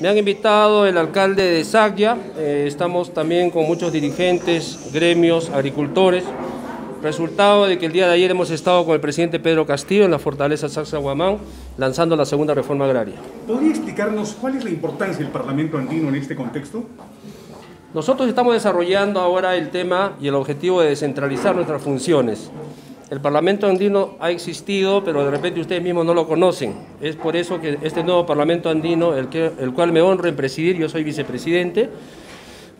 Me han invitado el alcalde de Sagdia, eh, estamos también con muchos dirigentes, gremios, agricultores. Resultado de que el día de ayer hemos estado con el presidente Pedro Castillo en la fortaleza Sacsayhuamán lanzando la segunda reforma agraria. ¿Podría explicarnos cuál es la importancia del Parlamento andino en este contexto? Nosotros estamos desarrollando ahora el tema y el objetivo de descentralizar nuestras funciones. El Parlamento andino ha existido, pero de repente ustedes mismos no lo conocen. Es por eso que este nuevo Parlamento andino, el, que, el cual me honro en presidir, yo soy vicepresidente,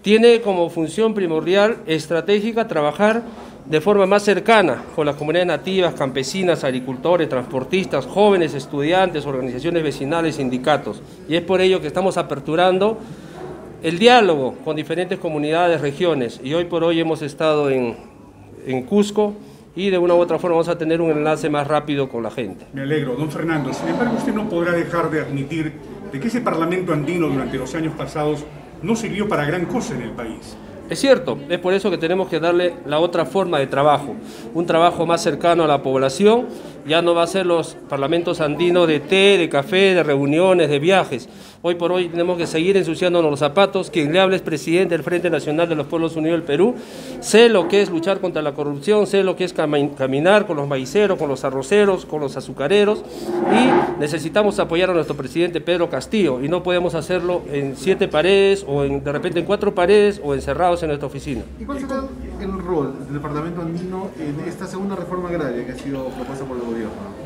tiene como función primordial estratégica trabajar de forma más cercana con las comunidades nativas, campesinas, agricultores, transportistas, jóvenes, estudiantes, organizaciones vecinales, sindicatos. Y es por ello que estamos aperturando el diálogo con diferentes comunidades, regiones. Y hoy por hoy hemos estado en, en Cusco, y de una u otra forma vamos a tener un enlace más rápido con la gente. Me alegro, don Fernando. Sin embargo, usted no podrá dejar de admitir de que ese Parlamento andino durante los años pasados no sirvió para gran cosa en el país. Es cierto, es por eso que tenemos que darle la otra forma de trabajo, un trabajo más cercano a la población, ya no va a ser los parlamentos andinos de té, de café, de reuniones, de viajes. Hoy por hoy tenemos que seguir ensuciándonos los zapatos. Quien le habla es presidente del Frente Nacional de los Pueblos Unidos del Perú. Sé lo que es luchar contra la corrupción, sé lo que es caminar con los maiceros, con los arroceros, con los azucareros y necesitamos apoyar a nuestro presidente Pedro Castillo y no podemos hacerlo en siete paredes o en, de repente en cuatro paredes o encerrados en nuestra oficina. ¿Y cuál será el rol del Departamento Andino en esta segunda reforma agraria que ha sido propuesta por el gobierno?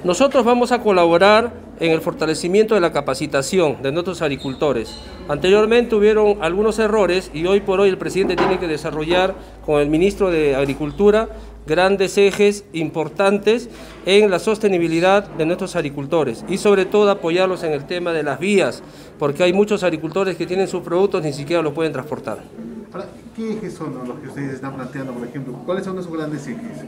Nosotros vamos a colaborar en el fortalecimiento de la capacitación de nuestros agricultores. Anteriormente hubieron algunos errores y hoy por hoy el presidente tiene que desarrollar con el ministro de Agricultura grandes ejes importantes en la sostenibilidad de nuestros agricultores y sobre todo apoyarlos en el tema de las vías, porque hay muchos agricultores que tienen sus productos ni siquiera los pueden transportar. ¿Qué ejes son los que ustedes están planteando, por ejemplo? ¿Cuáles son esos grandes ejes?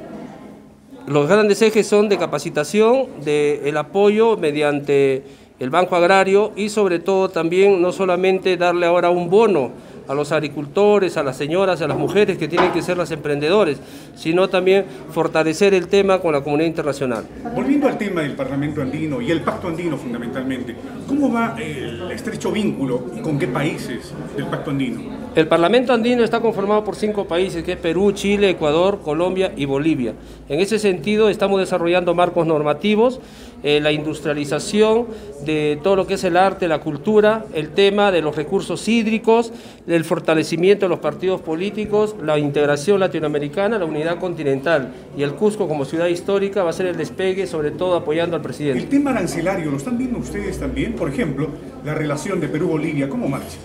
Los grandes ejes son de capacitación, de el apoyo mediante el Banco Agrario y sobre todo también no solamente darle ahora un bono a los agricultores, a las señoras, a las mujeres que tienen que ser las emprendedores, sino también fortalecer el tema con la comunidad internacional. Volviendo al tema del Parlamento andino y el Pacto andino fundamentalmente, ¿cómo va el estrecho vínculo y con qué países del Pacto andino? El Parlamento andino está conformado por cinco países, que es Perú, Chile, Ecuador, Colombia y Bolivia. En ese sentido, estamos desarrollando marcos normativos, eh, la industrialización de todo lo que es el arte, la cultura, el tema de los recursos hídricos, el fortalecimiento de los partidos políticos, la integración latinoamericana, la unidad continental y el Cusco como ciudad histórica va a ser el despegue, sobre todo apoyando al presidente. El tema arancelario, ¿lo están viendo ustedes también? Por ejemplo, la relación de Perú-Bolivia, ¿cómo marcha?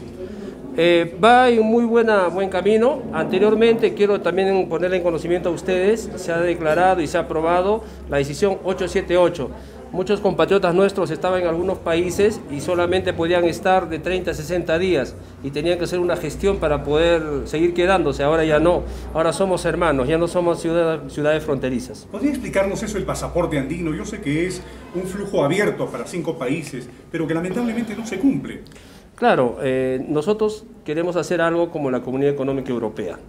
Eh, va en muy buena, buen camino. Anteriormente, quiero también ponerle en conocimiento a ustedes, se ha declarado y se ha aprobado la decisión 878 Muchos compatriotas nuestros estaban en algunos países y solamente podían estar de 30 a 60 días y tenían que hacer una gestión para poder seguir quedándose. Ahora ya no, ahora somos hermanos, ya no somos ciudades fronterizas. ¿Podría explicarnos eso el pasaporte andino? Yo sé que es un flujo abierto para cinco países, pero que lamentablemente no se cumple. Claro, eh, nosotros queremos hacer algo como la Comunidad Económica Europea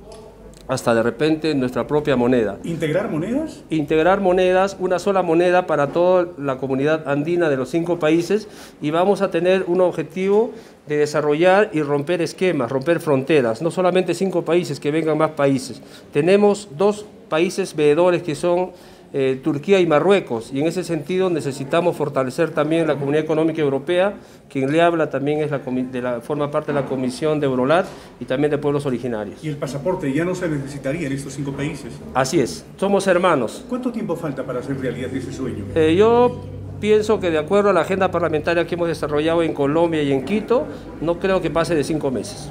hasta de repente nuestra propia moneda. ¿Integrar monedas? Integrar monedas, una sola moneda para toda la comunidad andina de los cinco países y vamos a tener un objetivo de desarrollar y romper esquemas, romper fronteras, no solamente cinco países, que vengan más países. Tenemos dos países veedores que son eh, Turquía y Marruecos. Y en ese sentido necesitamos fortalecer también la Comunidad Económica Europea. Quien le habla también es la, de la, forma parte de la Comisión de Eurolat y también de pueblos originarios. ¿Y el pasaporte ya no se necesitaría en estos cinco países? Así es, somos hermanos. ¿Cuánto tiempo falta para hacer realidad ese sueño? Eh, yo pienso que de acuerdo a la agenda parlamentaria que hemos desarrollado en Colombia y en Quito, no creo que pase de cinco meses.